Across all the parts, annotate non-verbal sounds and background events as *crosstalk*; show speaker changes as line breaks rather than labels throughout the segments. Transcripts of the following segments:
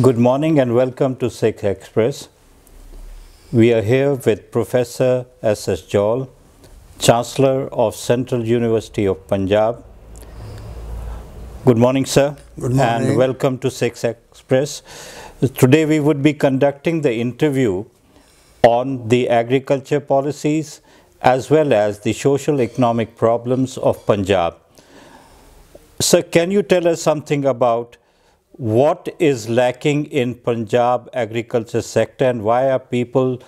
Good morning and welcome to Sikh Express. We are here with Professor S.S. Johl, Chancellor of Central University of Punjab. Good morning, sir.
Good morning.
And welcome to Sikh Express. Today we would be conducting the interview on the agriculture policies as well as the social economic problems of Punjab. Sir, can you tell us something about what is lacking in Punjab agriculture sector and why are people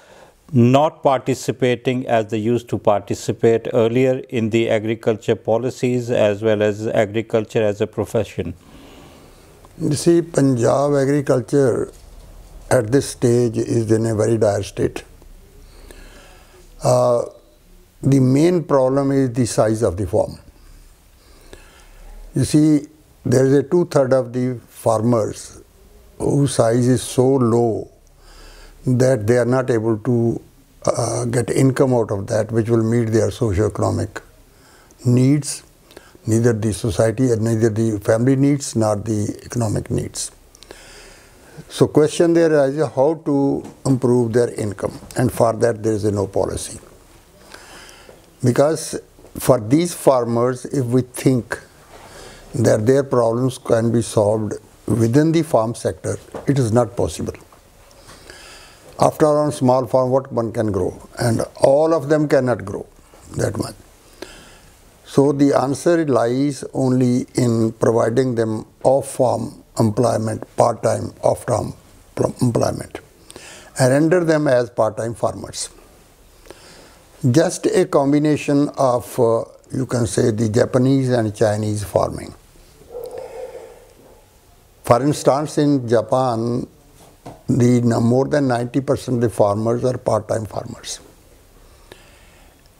not participating as they used to participate earlier in the agriculture policies as well as agriculture as a profession?
You see, Punjab agriculture at this stage is in a very dire state. Uh, the main problem is the size of the farm. You see, there is a two third of the farmers whose size is so low that they are not able to uh, get income out of that which will meet their socio-economic needs, neither the society and neither the family needs nor the economic needs. So question there is how to improve their income and for that there is no policy. Because for these farmers if we think that their problems can be solved within the farm sector, it is not possible. After all, on small farm, what one can grow? And all of them cannot grow that much. So the answer lies only in providing them off-farm employment, part-time, off-farm employment, and render them as part-time farmers. Just a combination of, uh, you can say, the Japanese and Chinese farming for instance, in Japan, the more than 90% of the farmers are part-time farmers.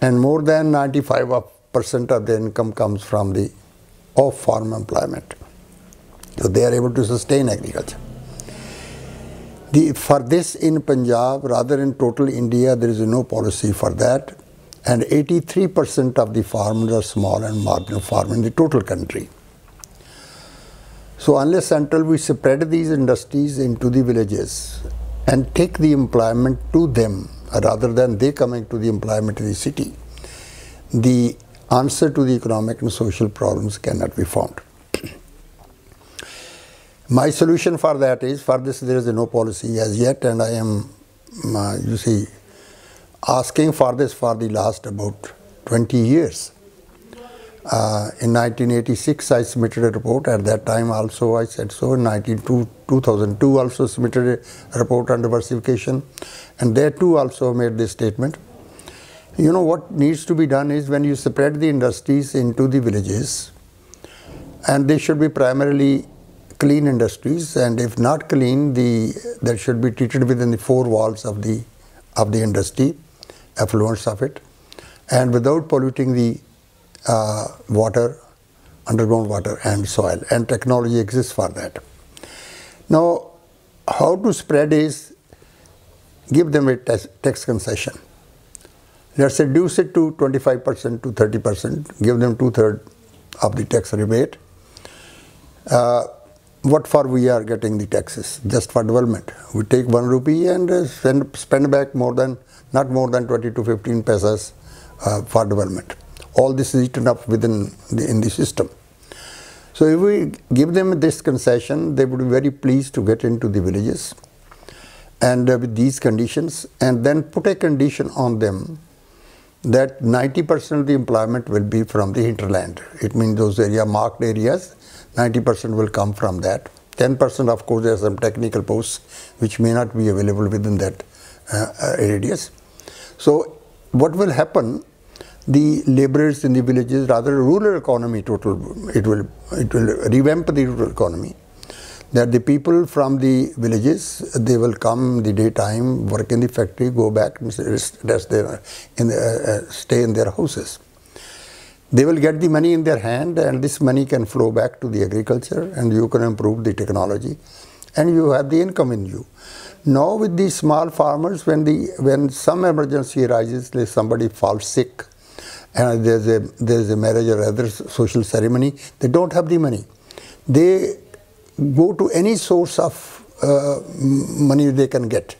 And more than 95% of the income comes from the off-farm employment. So they are able to sustain agriculture. The, for this in Punjab, rather in total India, there is no policy for that. And 83% of the farmers are small and marginal farmers in the total country. So unless until we spread these industries into the villages and take the employment to them rather than they coming to the employment in the city, the answer to the economic and social problems cannot be found. *clears throat* My solution for that is, for this there is no policy as yet and I am, uh, you see, asking for this for the last about 20 years. Uh, in 1986, I submitted a report. At that time, also I said so. In 2002, also submitted a report on diversification, and there too also made this statement. You know what needs to be done is when you spread the industries into the villages, and they should be primarily clean industries, and if not clean, the that should be treated within the four walls of the of the industry, effluents of it, and without polluting the uh, water, underground water and soil and technology exists for that. Now how to spread is give them a tax concession. Let's reduce it to 25% to 30%, give them two-thirds of the tax rebate. Uh, what for we are getting the taxes? Just for development. We take one rupee and uh, spend, spend back more than, not more than 20 to 15 paise uh, for development all this is eaten up within the, in the system. So if we give them this concession, they would be very pleased to get into the villages and uh, with these conditions and then put a condition on them that 90% of the employment will be from the hinterland. It means those area marked areas, 90% will come from that. 10% of course there are some technical posts which may not be available within that uh, uh radius. So what will happen the laborers in the villages, rather rural economy total, it will, it will revamp the rural economy. That the people from the villages, they will come the daytime, work in the factory, go back, rest, their, in the, uh, uh, stay in their houses. They will get the money in their hand and this money can flow back to the agriculture and you can improve the technology and you have the income in you. Now with these small farmers, when the when some emergency arises, like somebody falls sick, and there's a there's a marriage or other social ceremony, they don't have the money. They go to any source of uh, money they can get.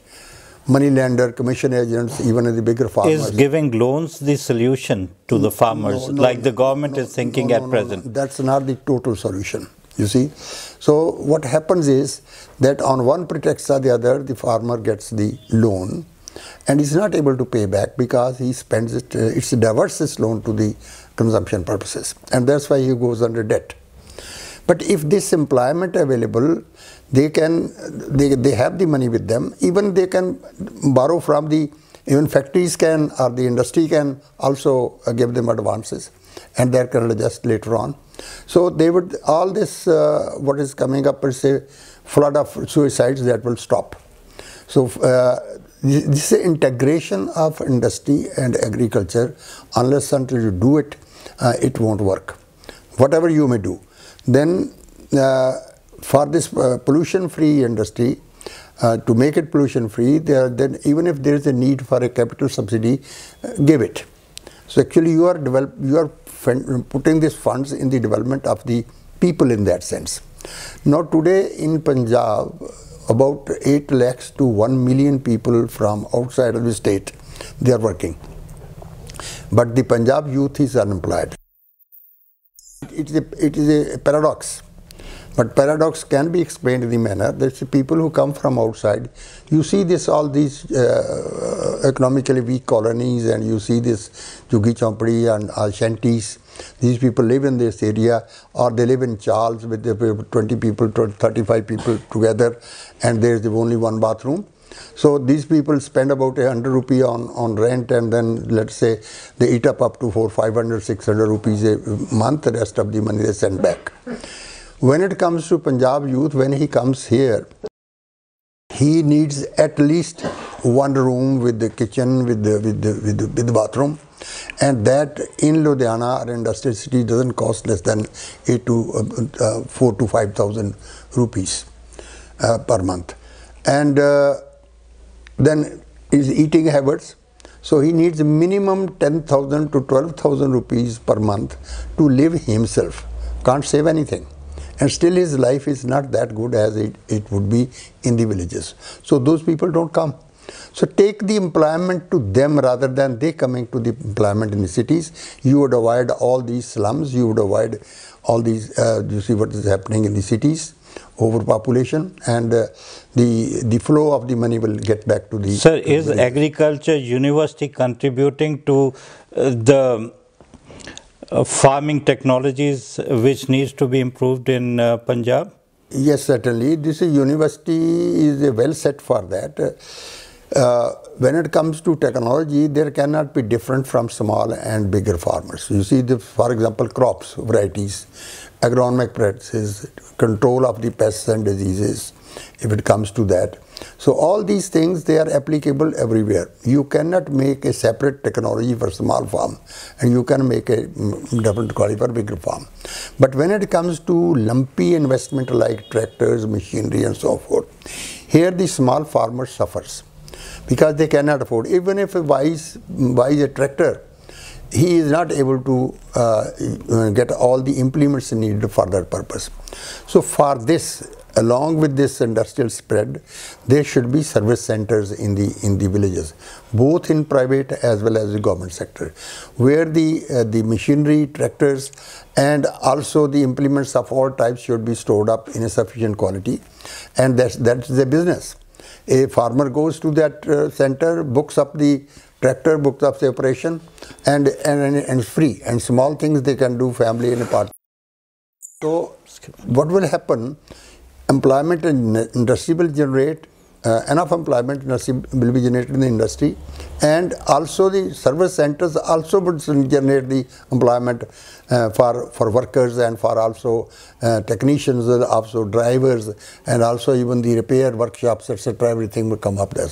Money lender, commission agents, even the bigger farmers.
Is giving loans the solution to the farmers,
No, no,
like the government
no,
is thinking at present?
That's not the total solution, you see. So what happens is that on one pretext or the other, the farmer gets the loan and is not able to pay back because he spends it, uh, it's diverts his loan to the consumption purposes. And that's why he goes under debt. But if this employment available, they can, they, they have the money with them, even they can borrow from the, even factories can or the industry can also uh, give them advances and they can adjust later on. So they would, all this, uh, what is coming up is a flood of suicides that will stop. So uh, this integration of industry and agriculture, unless until you do it, uh, it won't work. Whatever you may do. Then uh, for this uh, pollution-free industry, uh, to make it pollution-free, then even if there is a need for a capital subsidy, uh, give it. So actually you are, develop, you are putting these funds in the development of the people in that sense. Now today in Punjab, about 8 lakhs to 1 million people from outside of the state, they are working. But the Punjab youth is unemployed. It is a, it is a paradox. But paradox can be explained in the manner that the people who come from outside, you see this all these uh, economically weak colonies and you see this Juggi Chompadi and Al Shanties. These people live in this area or they live in chawls with 20 people, 35 people together and there is only one bathroom. So these people spend about a hundred rupee on, on rent and then let's say they eat up up to four, 500, 600 rupees a month, the rest of the money they send back. When it comes to Punjab youth, when he comes here, he needs at least one room with the kitchen, with the, with the, with the, with the bathroom. And that in Ludhiana or industrial city doesn't cost less than 8 to uh, uh, 4 to 5,000 rupees uh, per month. And uh, then his eating habits. So he needs minimum 10,000 to 12,000 rupees per month to live himself. Can't save anything and still his life is not that good as it, it would be in the villages. So those people don't come. So take the employment to them rather than they coming to the employment in the cities. You would avoid all these slums, you would avoid all these, uh, you see what is happening in the cities, overpopulation and uh, the, the flow of the money will get back to the...
Sir, is agriculture university contributing to uh, the uh, farming technologies which needs to be improved in uh, Punjab?
Yes, certainly. This university is well set for that. Uh, when it comes to technology, there cannot be different from small and bigger farmers. You see, the, for example, crops, varieties, agronomic practices, control of the pests and diseases, if it comes to that. So all these things, they are applicable everywhere. You cannot make a separate technology for small farm and you can make a mm, different technology for bigger farm. But when it comes to lumpy investment like tractors, machinery and so forth, here the small farmer suffers because they cannot afford. Even if a buys, buys a tractor, he is not able to uh, get all the implements needed for that purpose. So for this, along with this industrial spread, there should be service centers in the in the villages, both in private as well as the government sector, where the uh, the machinery, tractors, and also the implements of all types should be stored up in a sufficient quality, and that's that's the business. A farmer goes to that uh, center, books up the tractor, books up the operation, and, and and free. And small things they can do, family and a part. So, what will happen? employment in industry will generate uh, enough employment will be generated in the industry and also the service centers also would generate the employment for, for workers and for also uh, technicians, also drivers and also even the repair workshops etc everything will come up there.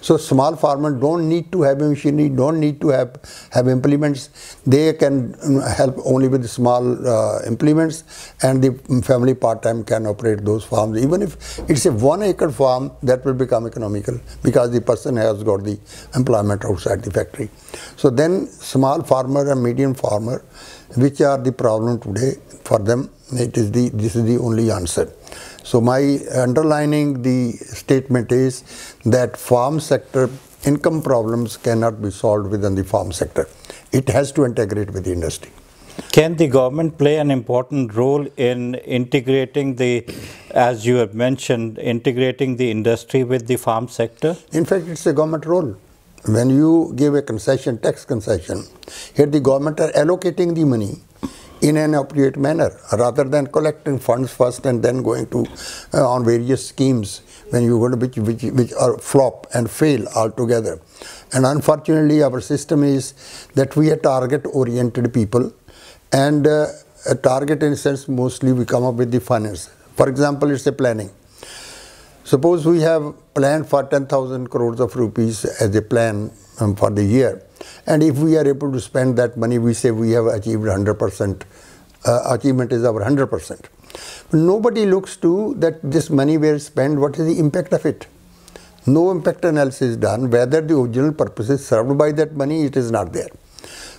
So small farmers don't need to have machinery, don't need to have, have implements, they can um, help only with small uh, implements and the family part-time can operate those farms even if it's a one acre farm that will become economical because the person has got the employment outside the factory. So then small farmer and medium farmer which are the problem today for them It is the this is the only answer. So my underlining the statement is that farm sector income problems cannot be solved within the farm sector. It has to integrate with the industry.
Can the government play an important role in integrating the, as you have mentioned, integrating the industry with the farm sector?
In fact, it's a government role. When you give a concession, tax concession, here the government are allocating the money in an appropriate manner rather than collecting funds first and then going to uh, on various schemes when you go to which, which, which are flop and fail altogether. And unfortunately, our system is that we are target oriented people and uh, a target in a sense mostly we come up with the finance. For example, it's a planning. Suppose we have planned for 10,000 crores of rupees as a plan um, for the year and if we are able to spend that money, we say we have achieved 100%, uh, achievement is our 100%. Nobody looks to that this money we spent, what is the impact of it? No impact analysis is done. Whether the original purpose is served by that money, it is not there.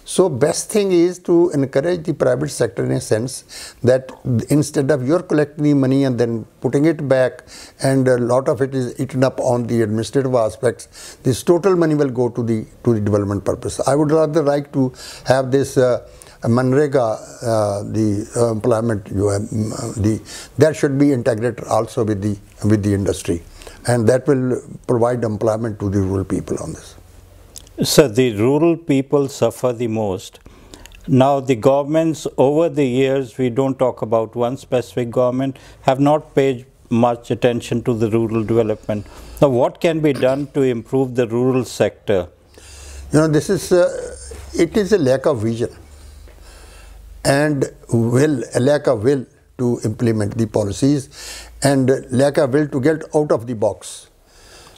So best thing is to encourage the private sector in a sense that instead of you're collecting the money and then putting it back and a lot of it is eaten up on the administrative aspects, this total money will go to the to the development purpose. I would rather like to have this uh, MNREGA, uh, the employment you have, uh, the that should be integrated also with the with the industry, and that will provide employment to the rural people on this.
So the rural people suffer the most. Now the governments over the years, we don't talk about one specific government, have not paid much attention to the rural development. Now what can be done to improve the rural sector?
You know, this is, uh, it is a lack of vision and will, a lack of will to implement the policies and lack of will to get out of the box.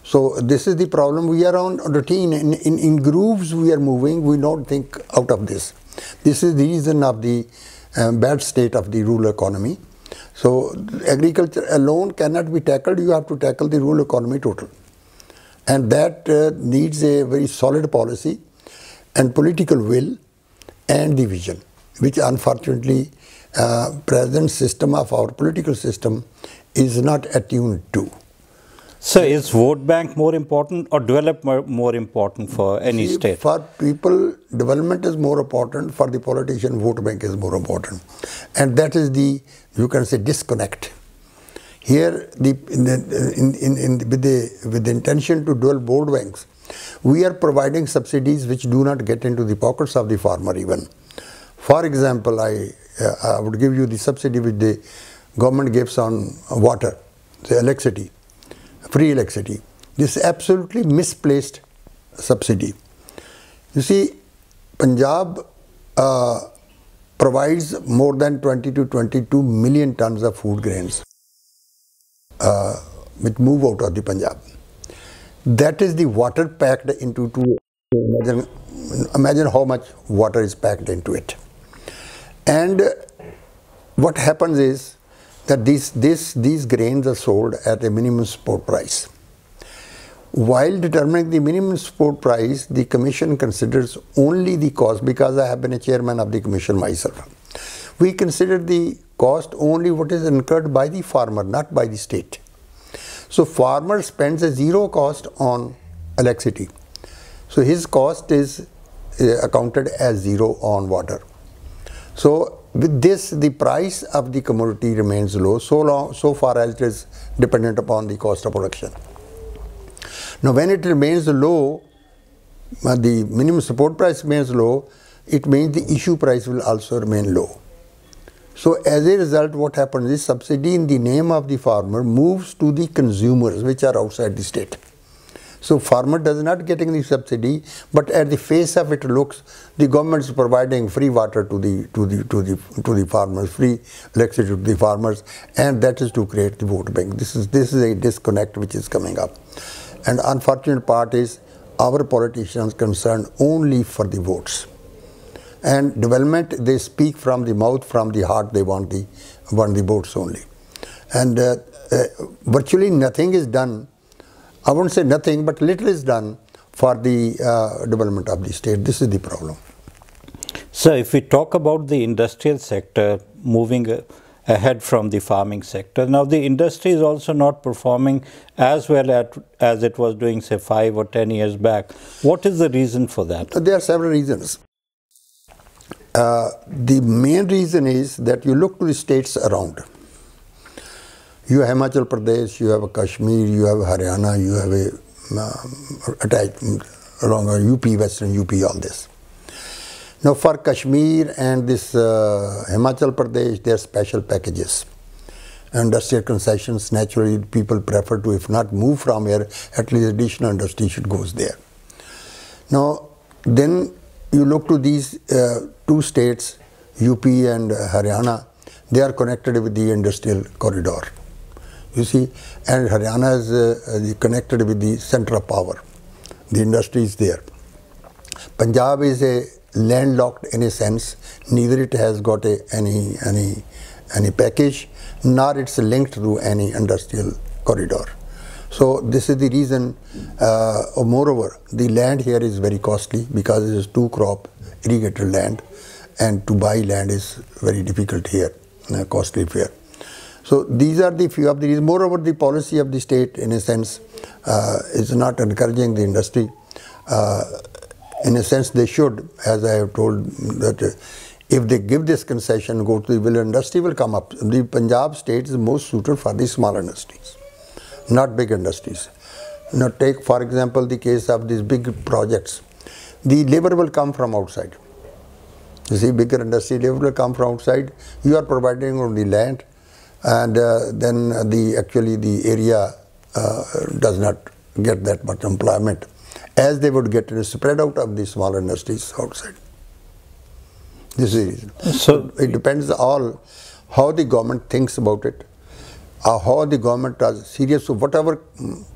So this is the problem. We are on routine. In, in, in grooves we are moving. We don't think out of this. This is the reason of the um, bad state of the rural economy. So agriculture alone cannot be tackled. You have to tackle the rural economy total. And that uh, needs a very solid policy and political will and the vision, which unfortunately uh, present system of our political system is not attuned to.
So is vote bank more important or development more important for any
See,
state?
For people, development is more important. For the politician, vote bank is more important. And that is the, you can say, disconnect. Here, the, in the, in, in, in, with, the, with the intention to develop vote banks, we are providing subsidies which do not get into the pockets of the farmer even. For example, I, uh, I would give you the subsidy which the government gives on water, the electricity free electricity. This is absolutely misplaced subsidy. You see, Punjab uh, provides more than 20 to 22 million tons of food grains uh, which move out of the Punjab. That is the water packed into two. Imagine, imagine how much water is packed into it. And what happens is that these, this, these grains are sold at a minimum support price. While determining the minimum support price, the commission considers only the cost because I have been a chairman of the commission myself. We consider the cost only what is incurred by the farmer, not by the state. So farmer spends a zero cost on electricity. So his cost is uh, accounted as zero on water. So with this, the price of the commodity remains low so long, so far as it is dependent upon the cost of production. Now, when it remains low, uh, the minimum support price remains low, it means the issue price will also remain low. So, as a result, what happens is subsidy in the name of the farmer moves to the consumers which are outside the state. So farmer does not getting the subsidy, but at the face of it looks the government is providing free water to the to the to the to the farmers, free electricity to the farmers, and that is to create the vote bank. This is this is a disconnect which is coming up, and unfortunate part is our politicians concerned only for the votes. And development, they speak from the mouth, from the heart. They want the want the votes only, and uh, uh, virtually nothing is done I won't say nothing, but little is done for the uh, development of the state. This is the problem.
So, if we talk about the industrial sector moving uh, ahead from the farming sector. Now, the industry is also not performing as well at, as it was doing, say, five or ten years back. What is the reason for that?
There are several reasons. Uh, the main reason is that you look to the states around. You have Himachal Pradesh, you have Kashmir, you have Haryana, you have a uh, attached along UP, Western UP, all this. Now for Kashmir and this uh, Himachal Pradesh, there are special packages. Industrial concessions, naturally people prefer to, if not move from here, at least additional industry should goes there. Now, then you look to these uh, two states, UP and Haryana, they are connected with the industrial corridor. You see, and Haryana is uh, connected with the center of power. The industry is there. Punjab is a landlocked in a sense. Neither it has got a, any any any package, nor it's linked to any industrial corridor. So this is the reason. Uh, moreover, the land here is very costly because it is two crop irrigated land, and to buy land is very difficult here, uh, costly here. So these are the few of the reasons. Moreover, the policy of the state, in a sense, uh, is not encouraging the industry. Uh, in a sense, they should, as I have told that uh, if they give this concession, go to the will industry will come up. The Punjab state is most suited for the small industries, not big industries. Now take for example the case of these big projects. The labor will come from outside. You see, bigger industry labor will come from outside. You are providing only land, and uh, then the actually the area uh, does not get that much employment as they would get spread out of the smaller industries outside. This is the reason. So it depends all how the government thinks about it, uh, how the government is serious. So whatever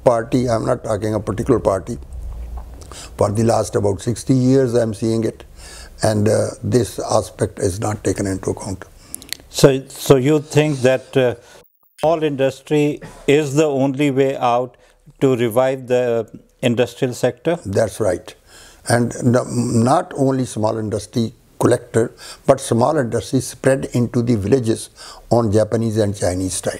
party, I'm not talking a particular party, for the last about 60 years I'm seeing it and uh, this aspect is not taken into account.
So, so you think that uh, all industry is the only way out to revive the industrial sector?
That's right. And not only small industry collector, but small industry spread into the villages on Japanese and Chinese style.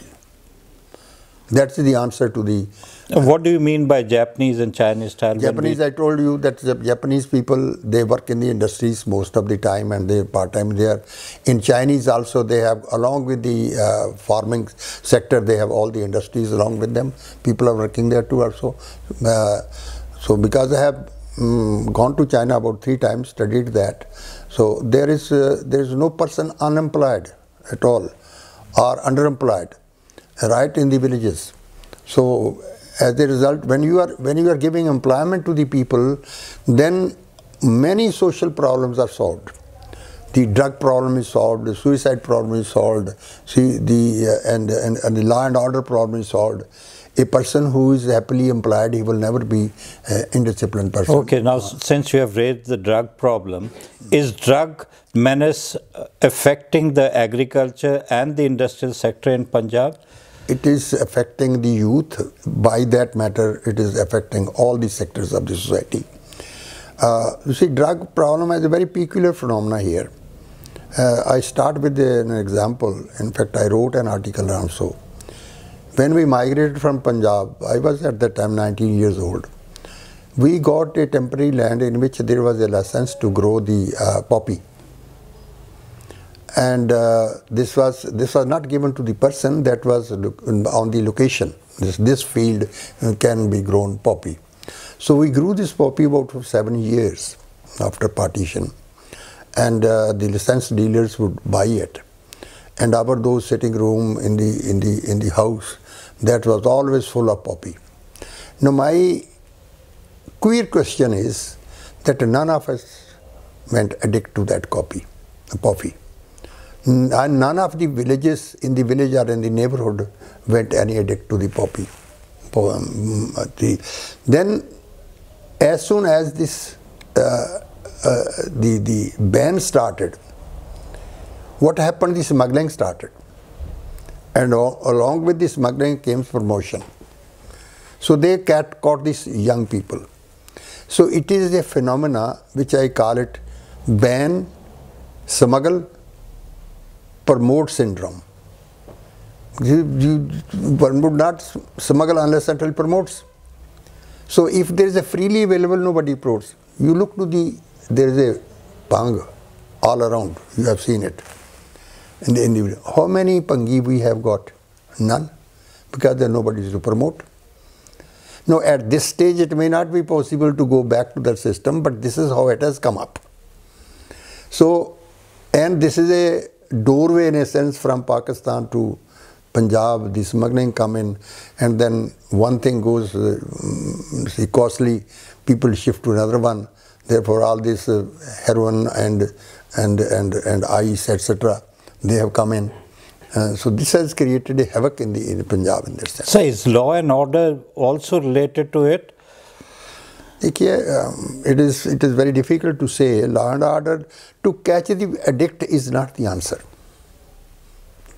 That's the answer to the.
Uh, what do you mean by Japanese and Chinese style?
Japanese, I told you that the Japanese people they work in the industries most of the time and they part time there. In Chinese also they have along with the uh, farming sector they have all the industries along with them. People are working there too also. Uh, so because I have um, gone to China about three times, studied that. So there is uh, there is no person unemployed at all or underemployed right in the villages. So as a result, when you are when you are giving employment to the people, then many social problems are solved. The drug problem is solved, the suicide problem is solved, see the uh, and, and and the law and order problem is solved. A person who is happily employed, he will never be uh, indisciplined person.
Okay, now since you have raised the drug problem, is drug menace uh, affecting the agriculture and the industrial sector in Punjab?
It is affecting the youth. By that matter, it is affecting all the sectors of the society. Uh, you see, drug problem is a very peculiar phenomena here. Uh, I start with an example. In fact, I wrote an article also. When we migrated from Punjab, I was at that time 19 years old. We got a temporary land in which there was a license to grow the uh, poppy and uh, this was this was not given to the person that was on the location. This this field uh, can be grown poppy. So we grew this poppy about for seven years after partition. And uh, the license dealers would buy it. And our those sitting room in the in the in the house that was always full of poppy. Now my queer question is that none of us went addict to that copy poppy and none of the villages in the village or in the neighborhood went any addict to the poppy. Um, then, as soon as this uh, uh, the the ban started, what happened? The smuggling started, and along with the smuggling came promotion. So they cat caught these young people. So it is a phenomena which I call it ban, smuggle, promote syndrome. You, you, one would not smuggle unless until promotes. So if there is a freely available, nobody promotes. You look to the, there is a bhang all around. You have seen it. The, in the, how many pangi we have got? None. Because there nobody to promote. Now at this stage it may not be possible to go back to that system, but this is how it has come up. So, and this is a doorway in a sense from Pakistan to Punjab, the smuggling come in, and then one thing goes uh, see, costly, people shift to another one. Therefore, all this uh, heroin and and and and ice, etc., they have come in. Uh, so this has created a havoc in the in Punjab in this sense.
So is law and order also related to it?
Um, it is very difficult to say law and order to catch the addict is not the answer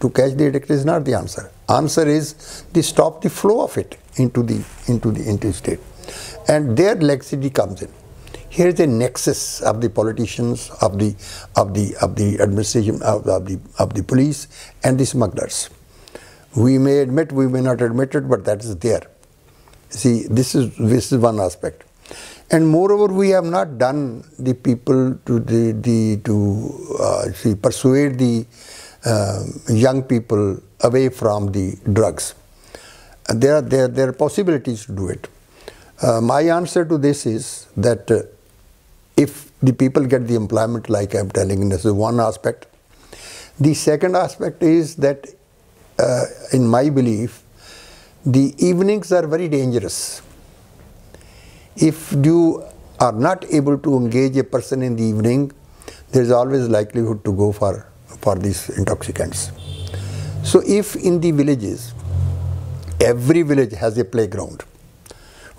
to catch the addict is not the answer. Answer is to stop the flow of it into the into the into state, and there laxity comes in. Here is a nexus of the politicians, of the of the of the administration, of, the of the police, and the smugglers. We may admit, we may not admit it, but that is there. See, this is this is one aspect. And moreover, we have not done the people to the, the to uh, see persuade the uh, young people away from the drugs. And there, are, there, there are possibilities to do it. Uh, my answer to this is that uh, if the people get the employment like I'm telling, this is one aspect. The second aspect is that, uh, in my belief, the evenings are very dangerous. If you are not able to engage a person in the evening, there is always likelihood to go for for these intoxicants. So if in the villages, every village has a playground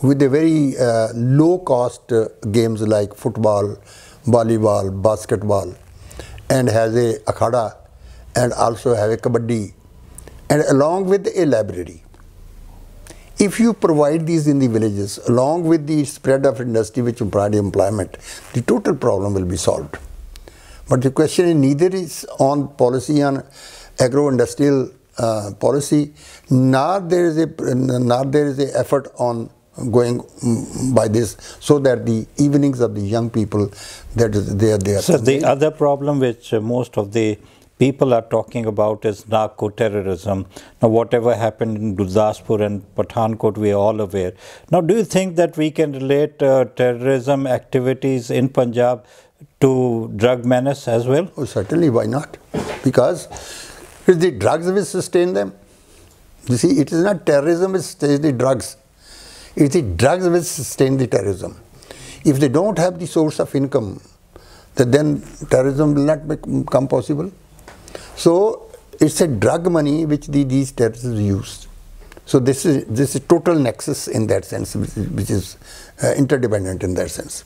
with a very uh, low cost uh, games like football, volleyball, basketball and has a akhada and also have a kabaddi and along with a library. If you provide these in the villages along with the spread of industry which provide employment, the total problem will be solved. But the question is neither is on policy on agro-industrial uh, policy, nor there is a nor there is a effort on going by this so that the evenings of the young people that is they are there.
So the other problem which most of the people are talking about is narco terrorism. Now, whatever happened in Gurdaspur and Pathankot, we are all aware. Now, do you think that we can relate uh, terrorism activities in Punjab to drug menace as well?
Oh, certainly, why not? Because it's the drugs which sustain them. You see, it is not terrorism which sustains the drugs. It's the drugs which sustain the terrorism. If they don't have the source of income, then terrorism will not become possible. So it's a drug money which the, these terrorists use. So this is this is total nexus in that sense, which is, which is uh, interdependent in that sense.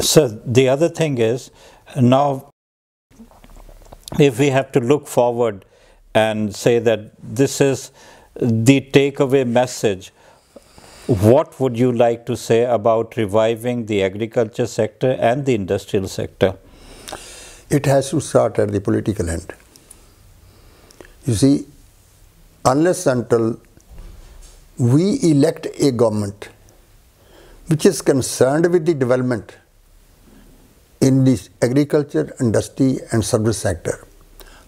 So the other thing is now if we have to look forward and say that this is the takeaway message, what would you like to say about reviving the agriculture sector and the industrial sector?
It has to start at the political end. You see, unless until we elect a government which is concerned with the development in the agriculture, industry and service sector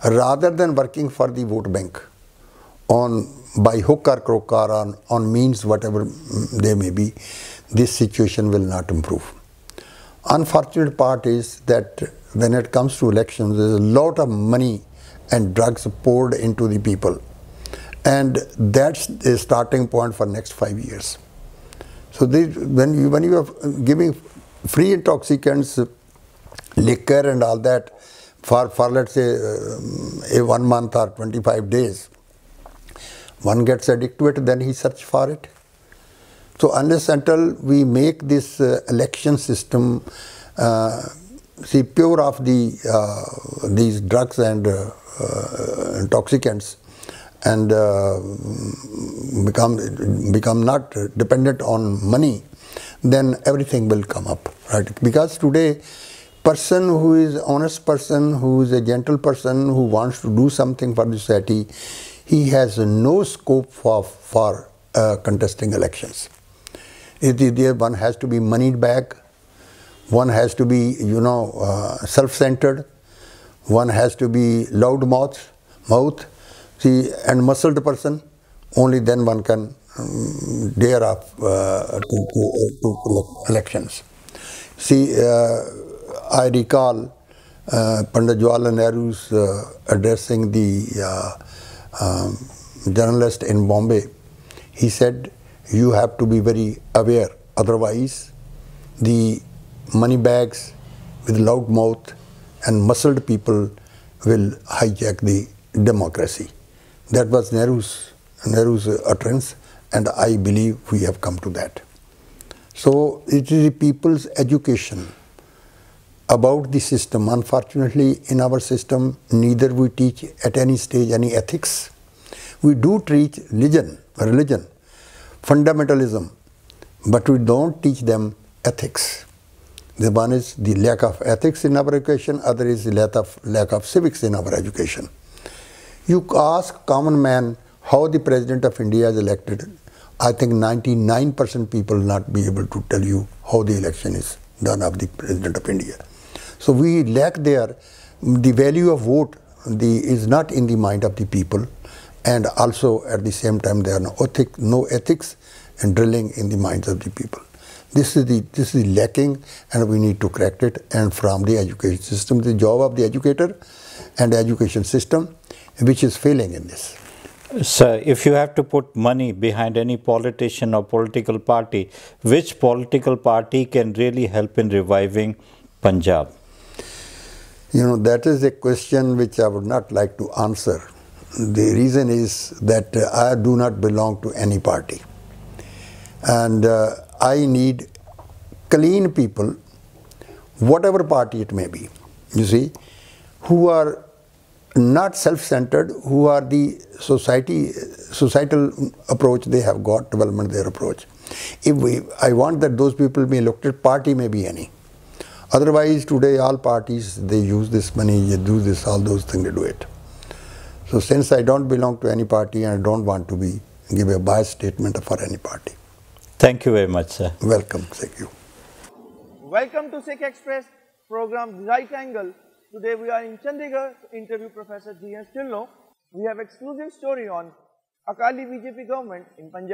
rather than working for the vote bank on by hook or crook or on, on means whatever they may be, this situation will not improve. Unfortunate part is that when it comes to elections, there's a lot of money and drugs poured into the people. And that's the starting point for next five years. So when you when you are giving free intoxicants liquor and all that for, for let's say uh, a one month or 25 days, one gets addicted to it, then he searches for it. So unless until we make this uh, election system uh, see pure of the uh, these drugs and uh, uh, intoxicants and become become not dependent on money, then everything will come up, right? Because today person who is honest person, who is a gentle person, who wants to do something for the society, he has no scope for, for uh, contesting elections. It is there one has to be moneyed back, one has to be, you know, uh, self-centered, one has to be loud mouth, mouth, see, and muscled person. Only then one can um, dare up uh, to, to, to elections. See, uh, I recall uh, Pandit Jawaharlal Nehru's uh, addressing the um, journalist in Bombay. He said, you have to be very aware, otherwise the money bags with loud mouth and muscled people will hijack the democracy. That was Nehru's, Nehru's utterance and I believe we have come to that. So it is the people's education about the system. Unfortunately, in our system, neither we teach at any stage any ethics. We do teach religion, religion, fundamentalism, but we don't teach them ethics. The one is the lack of ethics in our education, other is the lack of, lack of civics in our education. You ask common man how the President of India is elected, I think 99% people will not be able to tell you how the election is done of the President of India. So we lack there, the value of vote the, is not in the mind of the people and also at the same time there are no, ethic, no ethics and drilling in the minds of the people. This is the this is lacking and we need to correct it and from the education system, the job of the educator and the education system which is failing in this.
Sir, if you have to put money behind any politician or political party, which political party can really help in reviving Punjab?
You know, that is a question which I would not like to answer. The reason is that uh, I do not belong to any party. And uh, I need clean people, whatever party it may be, you see, who are not self-centered, who are the society, societal approach they have got, development their approach. If we, I want that those people be elected, party may be any. Otherwise, today all parties, they use this money, they do this, all those things, they do it. So since I don't belong to any party and I don't want to be, give a biased statement for any party.
Thank you very much, sir.
Welcome, thank you.
Welcome to Sikh Express program Right Angle. Today we are in Chandigarh to interview Professor G.S. Dhillon. We have exclusive story on Akali BJP government in Punjab.